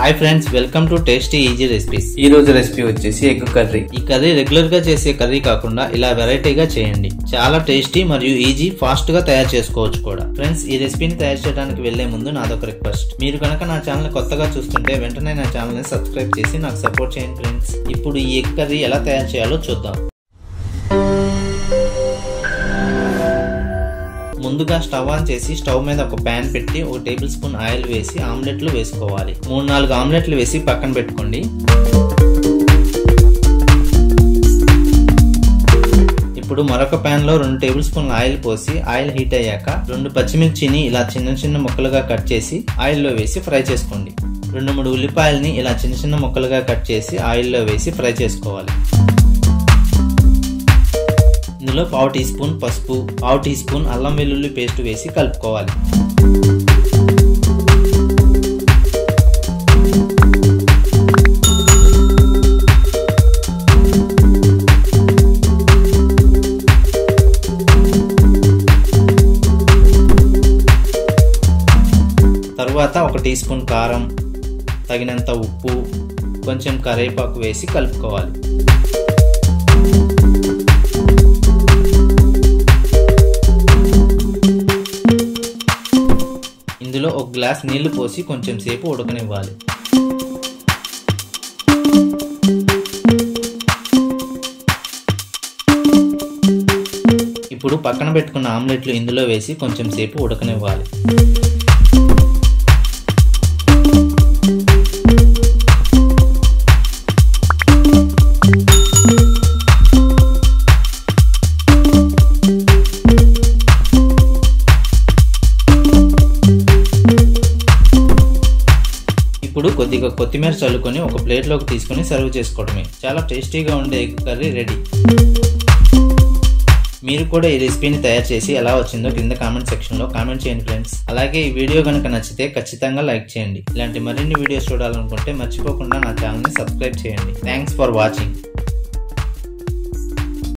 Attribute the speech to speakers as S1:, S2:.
S1: Hi friends welcome to tasty easy recipes
S2: ఈ రోజు recipe వచ్చేసి ఎగ్ కర్రీ.
S1: ఈ కర్రీ రెగ్యులర్గా చేసే కర్రీ కాకుండా ఇలా వెరైటీగా చేయండి. చాలా టేస్టీ మరియు ఈజీ ఫాస్ట్గా తయారు చేసుకోవచ్చు కూడా. ఫ్రెండ్స్ ఈ రెసిపీని తయారు చేయడానికి వెళ్ళే ముందు నాదొక రిక్వెస్ట్ మీరు కనుక నా ఛానల్ కొత్తగా చూస్తుంటే వెంటనే నా ఛానల్ని సబ్స్క్రైబ్ చేసి నాకు సపోర్ట్ చేయండి ఫ్రెండ్స్ ఇప్పుడు ఈ ఎగ్ కర్రీ ఎలా తయారు చేయాలో చూద్దాం. ముందుగా స్టవ్ ఆన్ చేసి స్టవ్ మీద ఒక ప్యాన్ పెట్టి ఒక టేబుల్ స్పూన్ ఆయిల్ వేసి ఆమ్లెట్లు వేసుకోవాలి. మూడు నాలుగు ఆమ్లెట్లు వేసి పక్కన పెట్టుకోండి. ఇప్పుడు మరొక ప్యాన్లో రెండు టేబుల్ స్పూన్ ఆయిల్ పోసి ఆయిల్ హీట్ అయ్యాక రెండు పచ్చిమిర్చిని ఇలా చిన్న చిన్న ముక్కలుగా కట్ చేసి ఆయిల్లో వేసి ఫ్రై చేసుకోండి. రెండు మూడు ఉల్లిపాయలని ఇలా చిన్న చిన్న ముక్కలుగా కట్ చేసి ఆయిల్లో వేసి ఫ్రై చేసుకోవాలి. ఇందులో పావు టీ స్పూన్ పసుపు పావు టీ స్పూన్ అల్లం వెల్లుల్లి పేస్ట్ వేసి కలుపుకోవాలి. తర్వాత ఒక టీ స్పూన్ కారం తగినంత ఉప్పు కొంచెం కరివేపాకు వేసి కలుపుకోవాలి. ఒక గ్లాస్ నీళ్ళు పోసి కొంచెం సేపు ఉడకనివ్వాలి. ఇప్పుడు పక్కన పెట్టుకున్న ఆమ్లెట్లు ఇందులో వేసి కొంచెం సేపు ఉడకనివ్వాలి. ఇప్పుడు కొద్దిగా కొత్తిమీర చల్లుకొని ఒక ప్లేట్లోకి తీసుకొని సర్వ్ చేసుకోవడమే. చాలా టేస్టీగా ఉండే ఎగ్ కర్రీ రెడీ. మీరు కూడా ఈ రెసిపీని తయారు చేసి ఎలా వచ్చిందో కింద కామెంట్ సెక్షన్లో కామెంట్ చేయండి ఫ్రెండ్స్. అలాగే ఈ వీడియో కనుక నచ్చితే ఖచ్చితంగా లైక్ చేయండి. ఇలాంటి మరిన్ని వీడియోస్ చూడాలనుకుంటే మర్చిపోకుండా నా ఛానల్ని సబ్స్క్రైబ్ చేయండి. Thanks for watching.